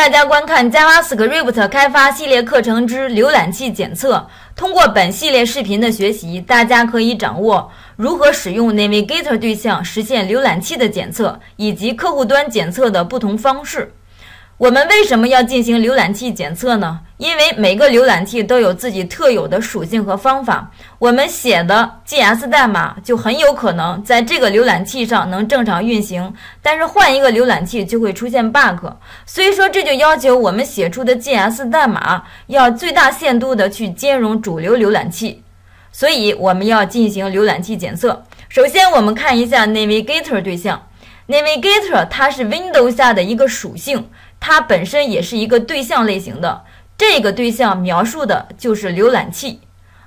大家观看 JavaScript 开发系列课程之浏览器检测。通过本系列视频的学习，大家可以掌握如何使用 Navigator 对象实现浏览器的检测，以及客户端检测的不同方式。我们为什么要进行浏览器检测呢？因为每个浏览器都有自己特有的属性和方法。我们写的 JS 代码就很有可能在这个浏览器上能正常运行，但是换一个浏览器就会出现 bug。所以说，这就要求我们写出的 JS 代码要最大限度的去兼容主流浏览器。所以我们要进行浏览器检测。首先，我们看一下 Navigator 对象。Navigator 它是 Windows 下的一个属性。它本身也是一个对象类型的，这个对象描述的就是浏览器。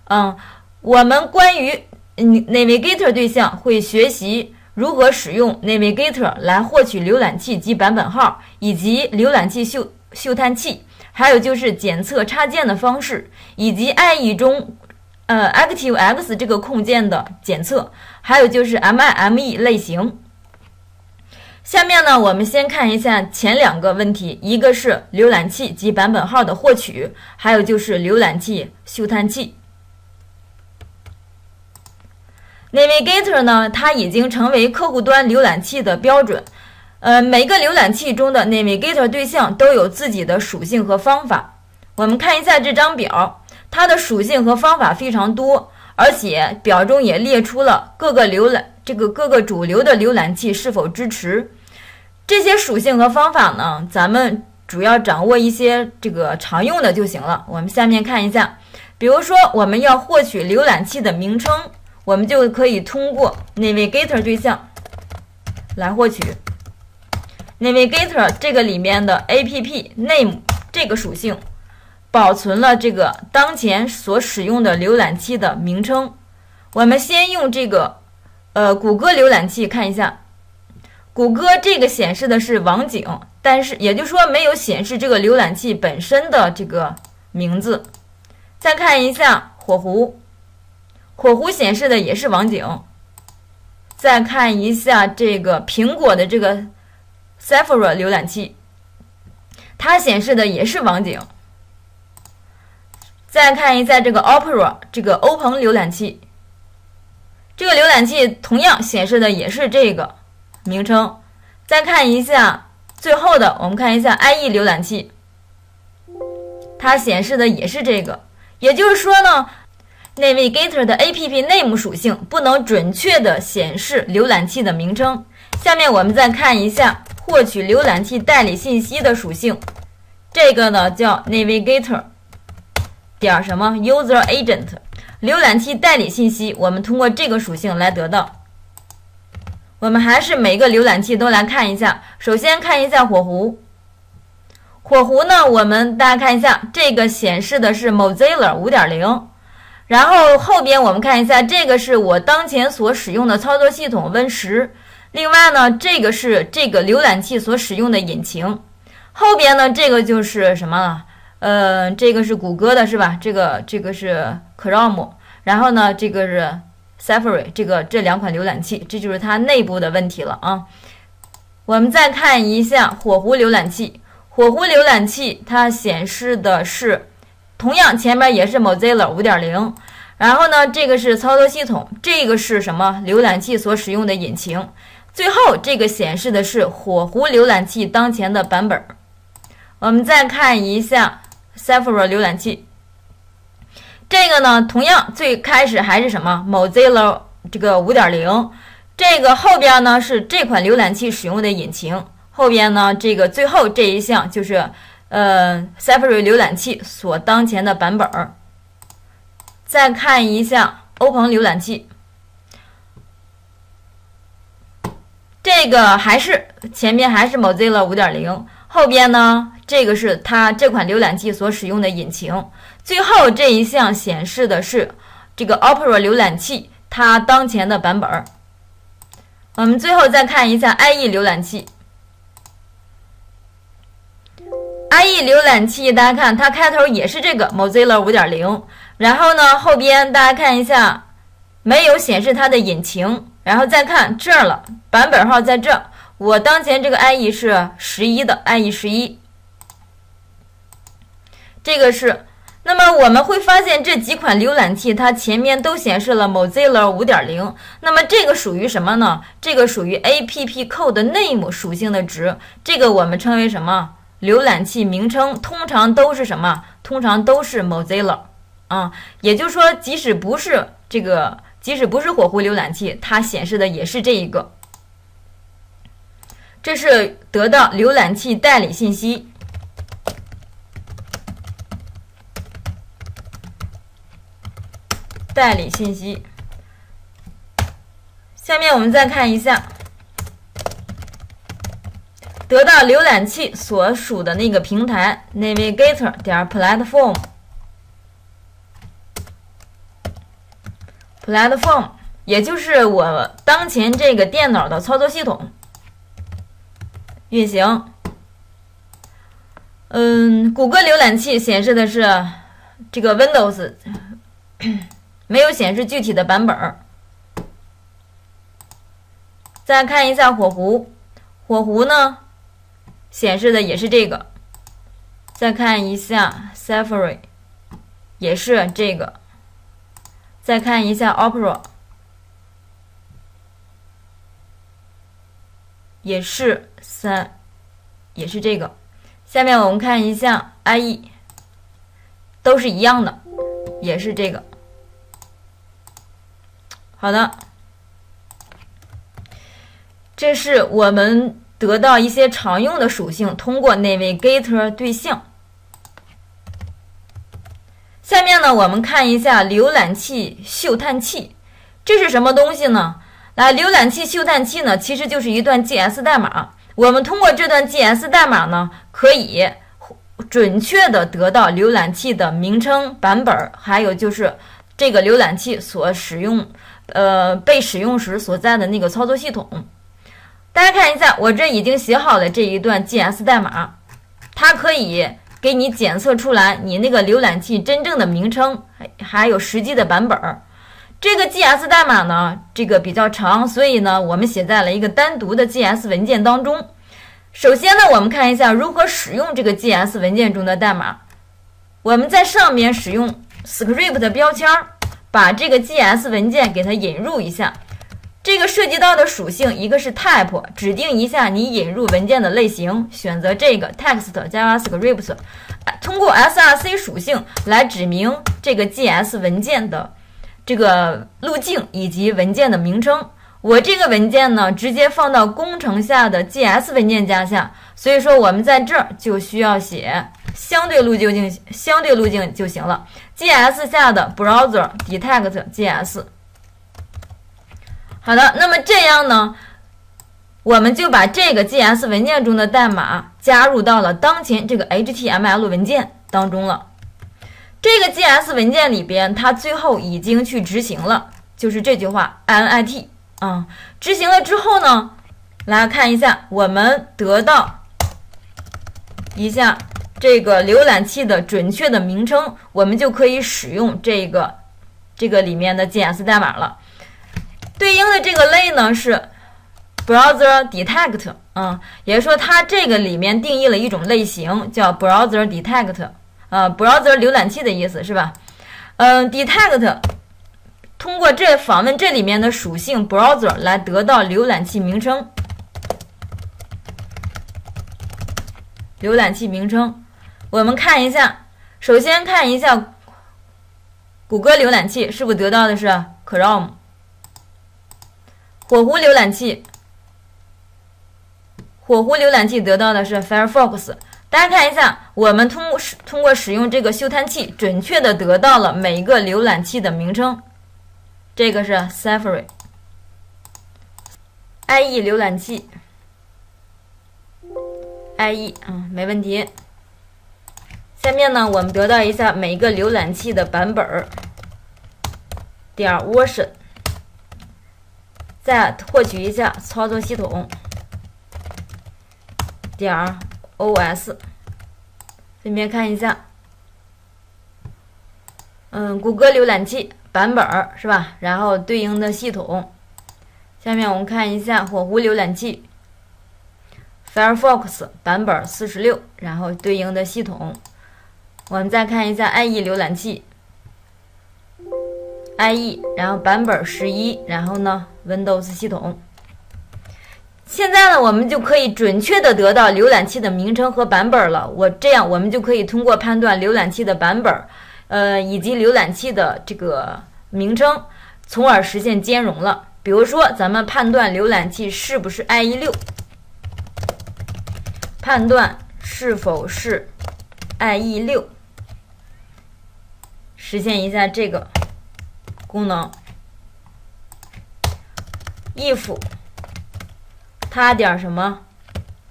嗯，我们关于 Navigator 对象会学习如何使用 Navigator 来获取浏览器及版本号，以及浏览器嗅嗅探器，还有就是检测插件的方式，以及 IE 中呃 ActiveX 这个控件的检测，还有就是 MIME 类型。下面呢，我们先看一下前两个问题，一个是浏览器及版本号的获取，还有就是浏览器嗅探器。Navigator 呢，它已经成为客户端浏览器的标准。呃，每个浏览器中的 Navigator 对象都有自己的属性和方法。我们看一下这张表，它的属性和方法非常多，而且表中也列出了各个浏览。这个各个主流的浏览器是否支持这些属性和方法呢？咱们主要掌握一些这个常用的就行了。我们下面看一下，比如说我们要获取浏览器的名称，我们就可以通过 Navigator 对象来获取 Navigator 这个里面的 App Name 这个属性，保存了这个当前所使用的浏览器的名称。我们先用这个。呃，谷歌浏览器看一下，谷歌这个显示的是网景，但是也就是说没有显示这个浏览器本身的这个名字。再看一下火狐，火狐显示的也是网景。再看一下这个苹果的这个 Safari 浏览器，它显示的也是网景。再看一下这个 Opera 这个欧鹏浏览器。这个浏览器同样显示的也是这个名称。再看一下最后的，我们看一下 IE 浏览器，它显示的也是这个。也就是说呢，Navigator 的 App Name 属性不能准确的显示浏览器的名称。下面我们再看一下获取浏览器代理信息的属性，这个呢叫 Navigator 点什么 User Agent。浏览器代理信息，我们通过这个属性来得到。我们还是每个浏览器都来看一下。首先看一下火狐，火狐呢，我们大家看一下，这个显示的是 Mozilla 5.0。然后后边我们看一下，这个是我当前所使用的操作系统 Win 十。另外呢，这个是这个浏览器所使用的引擎。后边呢，这个就是什么了？呃，这个是谷歌的，是吧？这个这个是 Chrome，然后呢，这个是 Safari，这个这两款浏览器，这就是它内部的问题了啊。我们再看一下火狐浏览器，火狐浏览器它显示的是，同样前面也是 Mozilla 5.0，然后呢，这个是操作系统，这个是什么？浏览器所使用的引擎，最后这个显示的是火狐浏览器当前的版本。我们再看一下。Safari 浏览器，这个呢，同样最开始还是什么 Mozilla 这个5.0，这个后边呢是这款浏览器使用的引擎，后边呢这个最后这一项就是呃 Safari 浏览器所当前的版本儿。再看一下欧鹏浏览器，这个还是前面还是 Mozilla 5.0。后边呢，这个是它这款浏览器所使用的引擎。最后这一项显示的是这个 Opera 浏览器它当前的版本儿。我们最后再看一下 IE 浏览器。IE 浏览器，大家看它开头也是这个 Mozilla 5.0，然后呢后边大家看一下，没有显示它的引擎，然后再看这儿了，版本号在这。我当前这个 IE 是十一的 IE 十一，这个是。那么我们会发现这几款浏览器它前面都显示了 Mozilla 5.0。那么这个属于什么呢？这个属于 App Code Name 属性的值。这个我们称为什么？浏览器名称通常都是什么？通常都是 Mozilla 啊。也就是说，即使不是这个，即使不是火狐浏览器，它显示的也是这一个。这是得到浏览器代理信息。代理信息。下面我们再看一下，得到浏览器所属的那个平台 navigator 点 platform，platform 也就是我当前这个电脑的操作系统运行。嗯，谷歌浏览器显示的是这个 Windows。没有显示具体的版本儿。再看一下火狐，火狐呢显示的也是这个。再看一下 Safari，也是这个。再看一下 Opera，也是三，也是这个。下面我们看一下 IE，都是一样的，也是这个。好的，这是我们得到一些常用的属性，通过 Navigator 对象。下面呢，我们看一下浏览器嗅探器，这是什么东西呢？来，浏览器嗅探器呢，其实就是一段 GS 代码。我们通过这段 GS 代码呢，可以准确的得到浏览器的名称、版本，还有就是这个浏览器所使用。呃，被使用时所在的那个操作系统，大家看一下，我这已经写好了这一段 GS 代码，它可以给你检测出来你那个浏览器真正的名称，还有实际的版本。这个 GS 代码呢，这个比较长，所以呢，我们写在了一个单独的 GS 文件当中。首先呢，我们看一下如何使用这个 GS 文件中的代码。我们在上面使用 script 的标签儿。把这个 GS 文件给它引入一下，这个涉及到的属性一个是 type，指定一下你引入文件的类型，选择这个 text JavaScript，通过 src 属性来指明这个 GS 文件的这个路径以及文件的名称。我这个文件呢，直接放到工程下的 GS 文件夹下，所以说我们在这儿就需要写相对路径相对路径就行了。GS 下的 Browser Detect GS。好的，那么这样呢，我们就把这个 GS 文件中的代码加入到了当前这个 HTML 文件当中了。这个 GS 文件里边，它最后已经去执行了，就是这句话 init。啊，执行了之后呢，来看一下，我们得到一下这个浏览器的准确的名称，我们就可以使用这个这个里面的 GS 代码了。对应的这个类呢是 Browser Detect，啊，也就说它这个里面定义了一种类型叫 Browser Detect，啊，Browser 浏览器的意思是吧？嗯，Detect。通过这访问这里面的属性 browser 来得到浏览器名称。浏览器名称，我们看一下，首先看一下谷歌浏览器是不是得到的是 Chrome。火狐浏览器，火狐浏览器得到的是 Firefox。大家看一下，我们通过使通过使用这个嗅探器，准确的得到了每一个浏览器的名称。这个是 Safari IE 浏览器，IE 嗯，没问题。下面呢，我们得到一下每一个浏览器的版本儿。点 version，再获取一下操作系统。点 OS，分别看一下，嗯，谷歌浏览器。版本儿是吧？然后对应的系统，下面我们看一下火狐浏览器，Firefox 版本四十六，然后对应的系统。我们再看一下 IE 浏览器，IE，然后版本十一，然后呢 Windows 系统。现在呢，我们就可以准确的得到浏览器的名称和版本了。我这样，我们就可以通过判断浏览器的版本，呃，以及浏览器的这个名称，从而实现兼容了。比如说，咱们判断浏览器是不是 IE 六，判断是否是 IE 六，实现一下这个功能，if。它点什么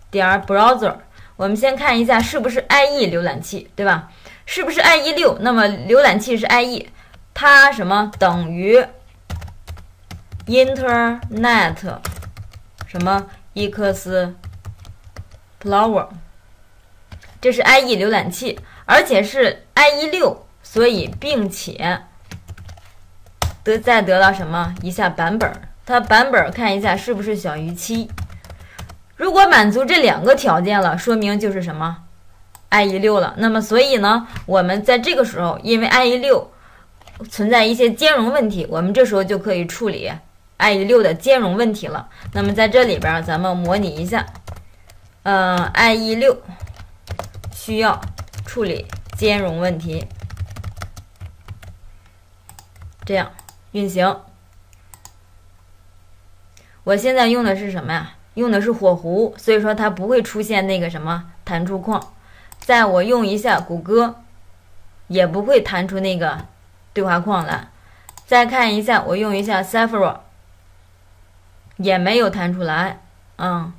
点 browser？我们先看一下是不是 IE 浏览器，对吧？是不是 IE 六？那么浏览器是 IE，它什么等于 Internet 什么 Explorer？这是 IE 浏览器，而且是 IE 六，所以并且得再得到什么一下版本？它版本看一下是不是小于七？如果满足这两个条件了，说明就是什么，IE 六了。那么，所以呢，我们在这个时候，因为 IE 六存在一些兼容问题，我们这时候就可以处理 IE 六的兼容问题了。那么，在这里边，咱们模拟一下，嗯，IE 六需要处理兼容问题，这样运行。我现在用的是什么呀？用的是火狐，所以说它不会出现那个什么弹出框。再我用一下谷歌，也不会弹出那个对话框来。再看一下，我用一下 Safari，也没有弹出来。嗯，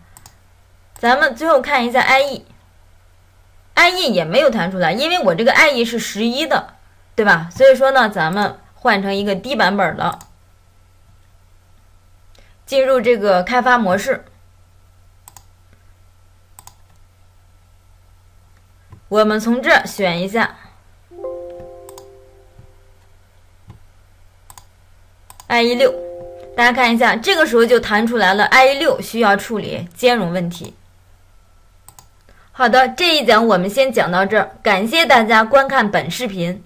咱们最后看一下 IE，IE 也没有弹出来，因为我这个 IE 是十一的，对吧？所以说呢，咱们换成一个低版本的，进入这个开发模式。我们从这选一下，IE 六，大家看一下，这个时候就弹出来了，IE 六需要处理兼容问题。好的，这一讲我们先讲到这儿，感谢大家观看本视频。